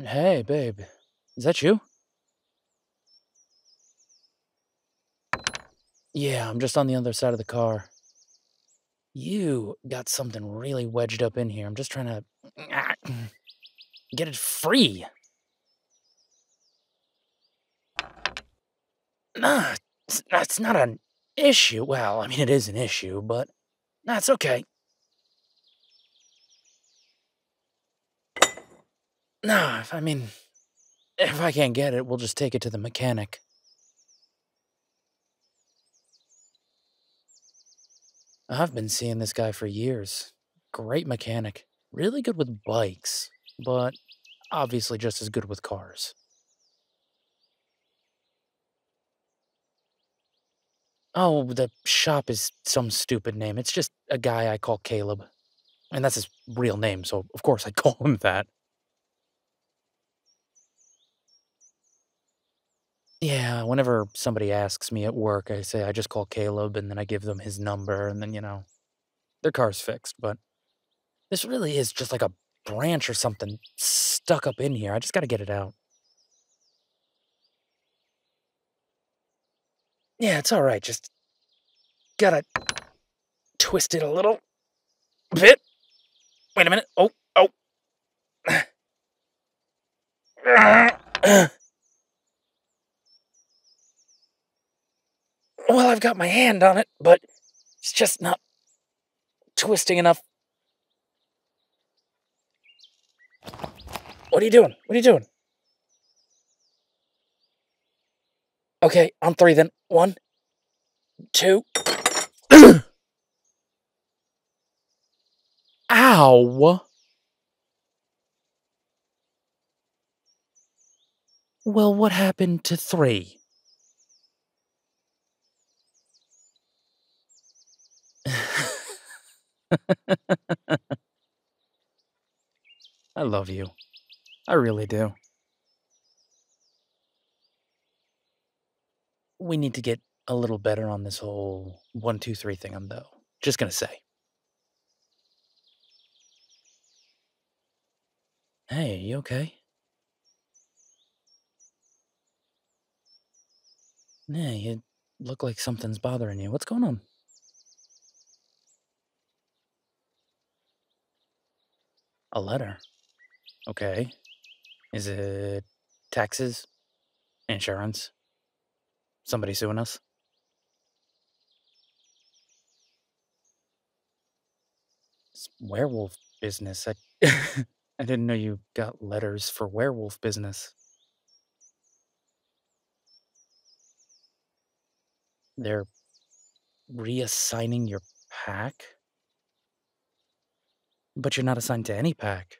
Hey, babe. Is that you? Yeah, I'm just on the other side of the car. You got something really wedged up in here. I'm just trying to get it free. Nah, it's, it's not an issue. Well, I mean, it is an issue, but that's okay. Nah, I mean, if I can't get it, we'll just take it to the mechanic. I've been seeing this guy for years. Great mechanic. Really good with bikes, but obviously just as good with cars. Oh, the shop is some stupid name. It's just a guy I call Caleb. And that's his real name, so of course I call him that. Yeah, whenever somebody asks me at work, I say I just call Caleb and then I give them his number and then, you know, their car's fixed. But this really is just like a branch or something stuck up in here. I just got to get it out. Yeah, it's all right. Just gotta twist it a little bit. Wait a minute. Oh, oh. Well, I've got my hand on it, but it's just not twisting enough. What are you doing? What are you doing? Okay, on three then. One, two. Ow! Well, what happened to three? I love you. I really do. We need to get a little better on this whole one, two, three thing, I'm though. Just gonna say. Hey, you okay? Yeah, you look like something's bothering you. What's going on? A letter. Okay. Is it taxes? Insurance? Somebody suing us? It's werewolf business. I, I didn't know you got letters for werewolf business. They're reassigning your pack? But you're not assigned to any pack.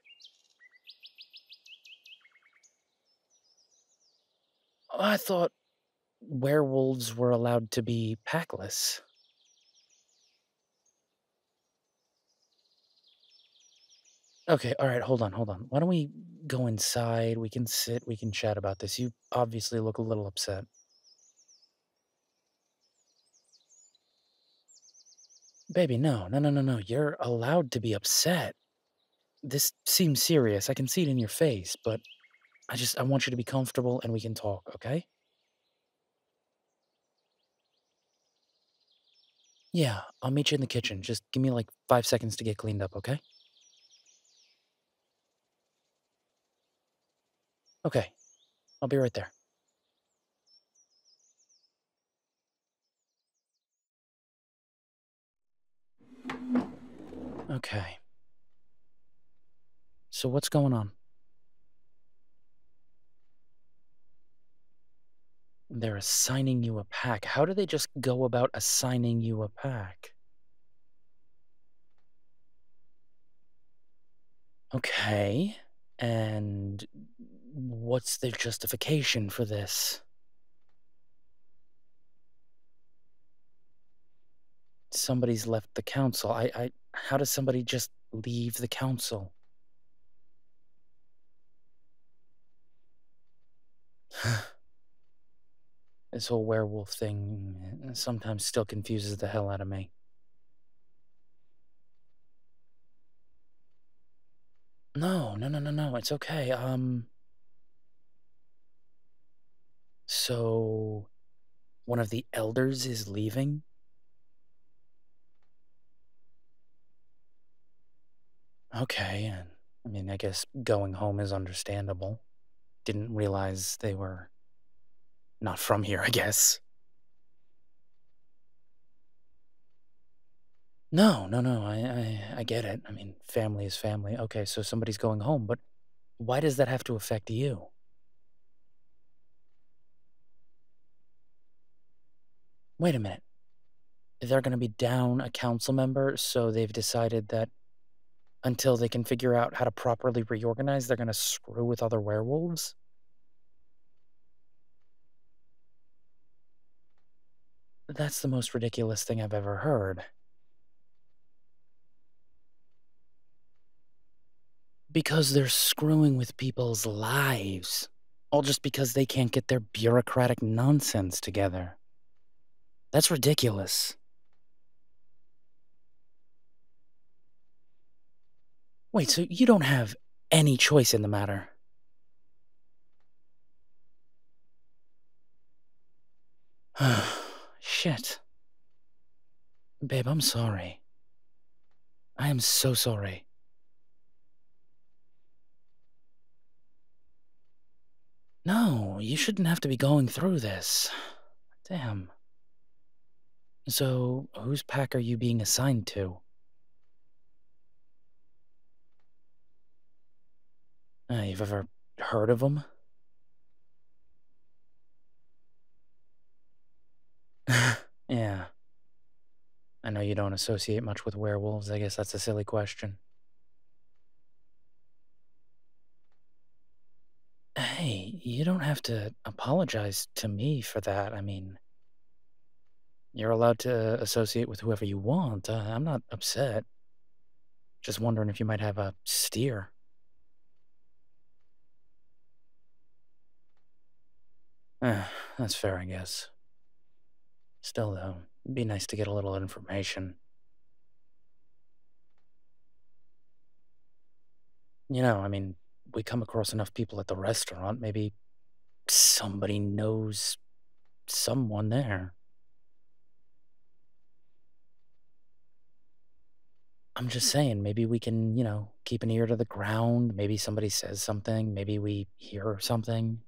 I thought werewolves were allowed to be packless. Okay, all right, hold on, hold on. Why don't we go inside? We can sit, we can chat about this. You obviously look a little upset. Baby, no, no, no, no, no. You're allowed to be upset. This seems serious. I can see it in your face, but I just I want you to be comfortable and we can talk, okay? Yeah, I'll meet you in the kitchen. Just give me like five seconds to get cleaned up, okay? Okay, I'll be right there. Okay. So what's going on? They're assigning you a pack. How do they just go about assigning you a pack? Okay. And what's the justification for this? Somebody's left the council. I, I, how does somebody just leave the council? this whole werewolf thing sometimes still confuses the hell out of me. No, no, no, no, no. It's okay. Um, So, one of the elders is leaving? Okay, and I mean, I guess going home is understandable. Didn't realize they were not from here, I guess. No, no, no, I, I, I get it. I mean, family is family. Okay, so somebody's going home, but why does that have to affect you? Wait a minute. They're going to be down a council member, so they've decided that until they can figure out how to properly reorganize, they're going to screw with other werewolves? That's the most ridiculous thing I've ever heard. Because they're screwing with people's lives. All just because they can't get their bureaucratic nonsense together. That's ridiculous. Wait, so you don't have any choice in the matter? Shit. Babe, I'm sorry. I am so sorry. No, you shouldn't have to be going through this. Damn. So, whose pack are you being assigned to? Uh, you've ever heard of them? yeah. I know you don't associate much with werewolves. I guess that's a silly question. Hey, you don't have to apologize to me for that. I mean, you're allowed to associate with whoever you want. Uh, I'm not upset. Just wondering if you might have a steer. Eh, that's fair, I guess. Still, though, it'd be nice to get a little information. You know, I mean, we come across enough people at the restaurant, maybe somebody knows someone there. I'm just hmm. saying, maybe we can, you know, keep an ear to the ground. Maybe somebody says something. Maybe we hear something.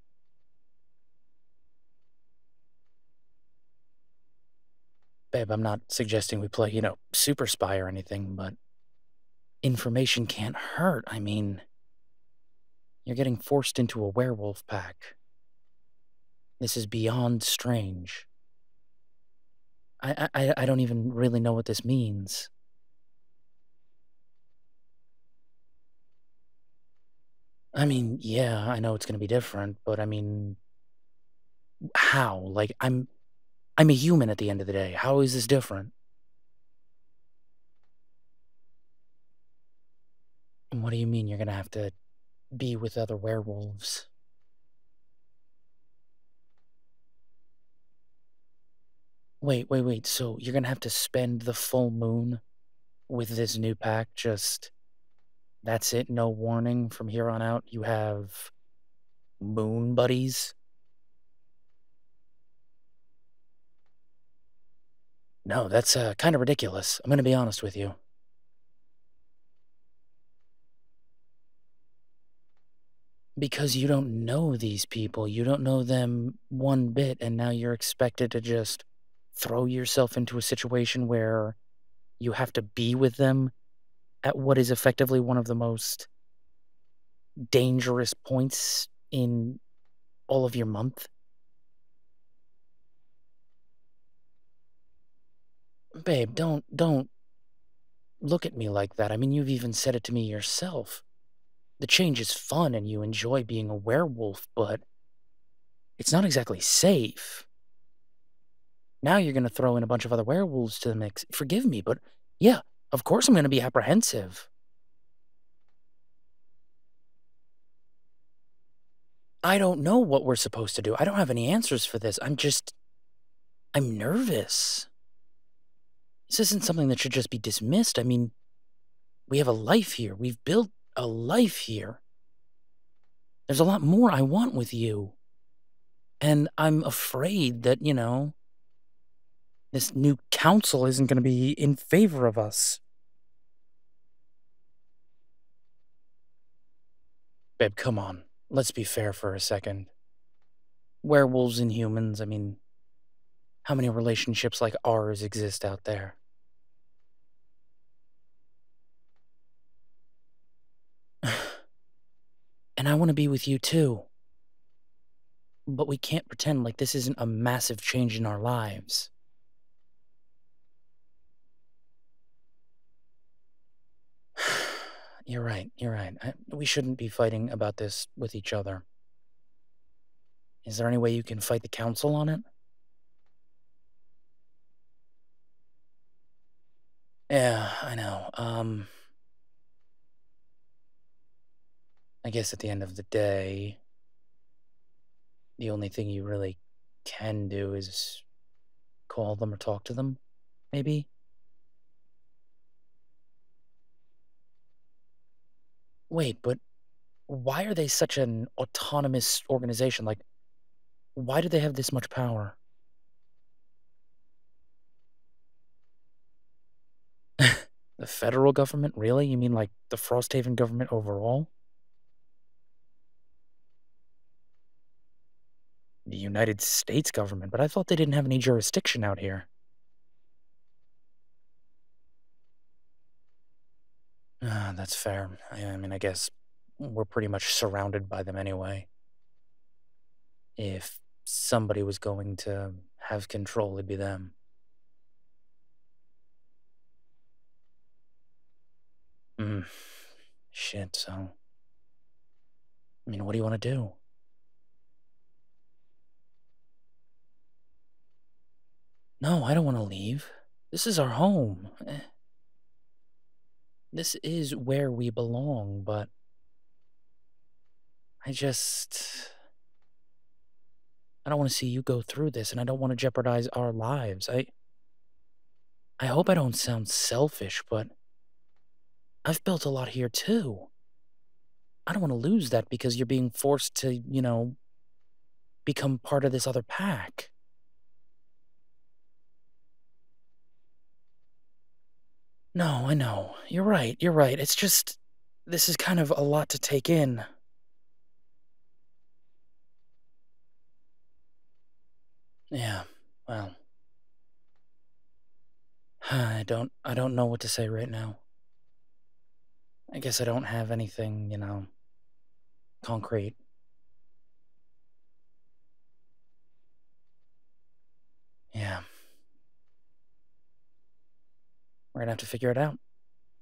Babe, I'm not suggesting we play, you know, super spy or anything, but information can't hurt. I mean, you're getting forced into a werewolf pack. This is beyond strange. I, I, I don't even really know what this means. I mean, yeah, I know it's gonna be different, but I mean, how? Like, I'm I'm a human at the end of the day. How is this different? And What do you mean you're gonna have to be with other werewolves? Wait, wait, wait. So you're gonna have to spend the full moon with this new pack? Just that's it? No warning from here on out? You have moon buddies? No, that's uh, kind of ridiculous. I'm going to be honest with you. Because you don't know these people. You don't know them one bit, and now you're expected to just throw yourself into a situation where you have to be with them at what is effectively one of the most dangerous points in all of your month. Babe, don't don't look at me like that. I mean, you've even said it to me yourself. The change is fun and you enjoy being a werewolf, but it's not exactly safe. Now you're going to throw in a bunch of other werewolves to the mix. Forgive me, but yeah, of course I'm going to be apprehensive. I don't know what we're supposed to do. I don't have any answers for this. I'm just. I'm nervous. This isn't something that should just be dismissed. I mean, we have a life here. We've built a life here. There's a lot more I want with you. And I'm afraid that, you know, this new council isn't going to be in favor of us. Babe, come on. Let's be fair for a second. Werewolves and humans, I mean, how many relationships like ours exist out there? And I want to be with you too. But we can't pretend like this isn't a massive change in our lives. You're right, you're right. I, we shouldn't be fighting about this with each other. Is there any way you can fight the council on it? Yeah, I know. Um. I guess at the end of the day, the only thing you really can do is call them or talk to them, maybe? Wait, but why are they such an autonomous organization? Like, why do they have this much power? the federal government? Really? You mean like the Frosthaven government overall? The United States government, but I thought they didn't have any jurisdiction out here. Ah, that's fair. I, I mean, I guess we're pretty much surrounded by them anyway. If somebody was going to have control, it'd be them. Hmm. Shit, so. I mean, what do you want to do? No, I don't want to leave. This is our home. Eh. This is where we belong, but I just. I don't want to see you go through this, and I don't want to jeopardize our lives. I. I hope I don't sound selfish, but I've built a lot here too. I don't want to lose that because you're being forced to, you know, become part of this other pack. No, I know. You're right. You're right. It's just. This is kind of a lot to take in. Yeah, well. I don't I don't know what to say right now. I guess I don't have anything, you know, concrete. Yeah. We're gonna have to figure it out.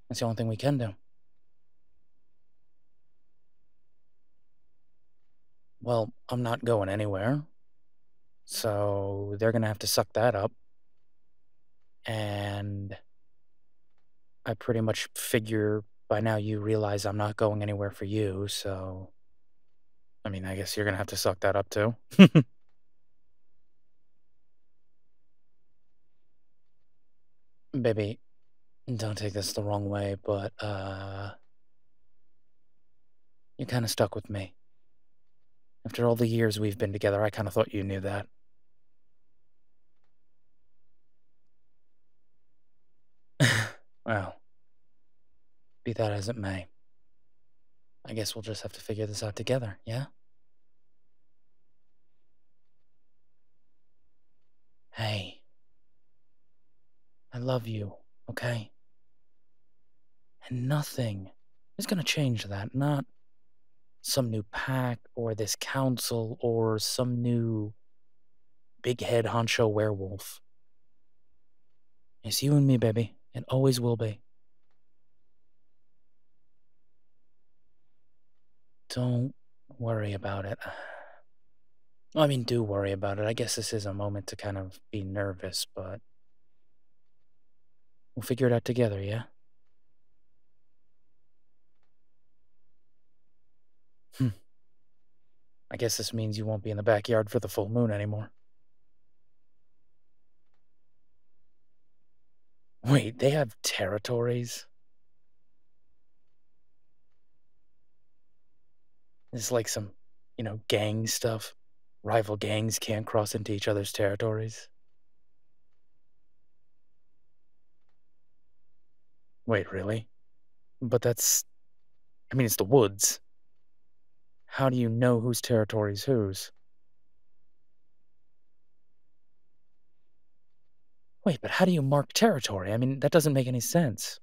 That's the only thing we can do. Well, I'm not going anywhere. So they're gonna have to suck that up. And I pretty much figure by now you realize I'm not going anywhere for you, so. I mean, I guess you're gonna have to suck that up too. Baby, don't take this the wrong way, but, uh. You're kind of stuck with me. After all the years we've been together, I kind of thought you knew that. well, be that as it may. I guess we'll just have to figure this out together, yeah? Hey. I love you, okay? And nothing is gonna change that. Not some new pack or this council or some new big head honcho werewolf. It's you and me, baby. It always will be. Don't worry about it. I mean, do worry about it. I guess this is a moment to kind of be nervous, but we'll figure it out together, yeah? I guess this means you won't be in the backyard for the full moon anymore. Wait, they have territories? It's like some, you know, gang stuff. rival gangs can't cross into each other's territories? Wait, really? But that's I mean, it's the woods. How do you know whose territory is whose? Wait, but how do you mark territory? I mean, that doesn't make any sense.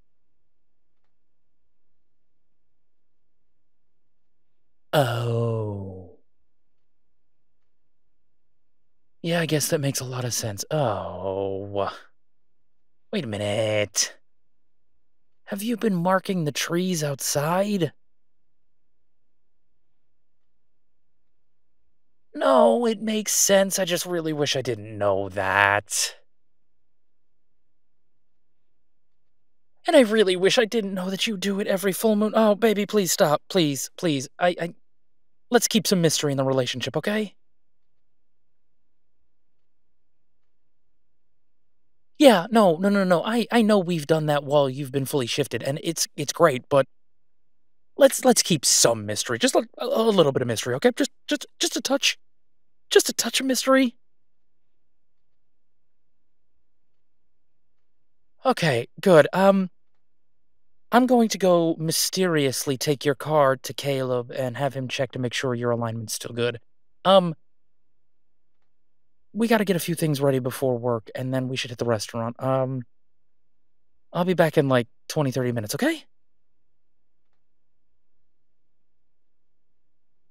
Oh. Yeah, I guess that makes a lot of sense. Oh. Wait a minute. Have you been marking the trees outside? No, it makes sense. I just really wish I didn't know that. And I really wish I didn't know that you do it every full moon. Oh, baby, please stop. Please, please. I, I. Let's keep some mystery in the relationship, okay? Yeah, no, no, no, no. I, I know we've done that while you've been fully shifted, and it's it's great, but let's let's keep some mystery. Just a, a little bit of mystery, okay? Just just just a touch. Just a touch of mystery. Okay, good. Um I'm going to go mysteriously take your card to Caleb and have him check to make sure your alignment's still good. Um we got to get a few things ready before work and then we should hit the restaurant. Um I'll be back in like 20 30 minutes, okay?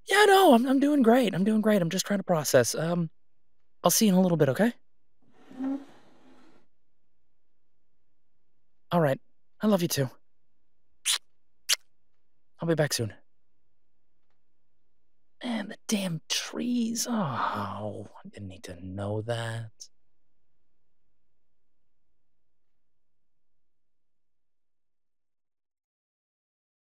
Yeah, no, I'm I'm doing great. I'm doing great. I'm just trying to process. Um I'll see you in a little bit, okay? All right. I love you too. I'll be back soon. And the damn trees. Oh, I didn't need to know that.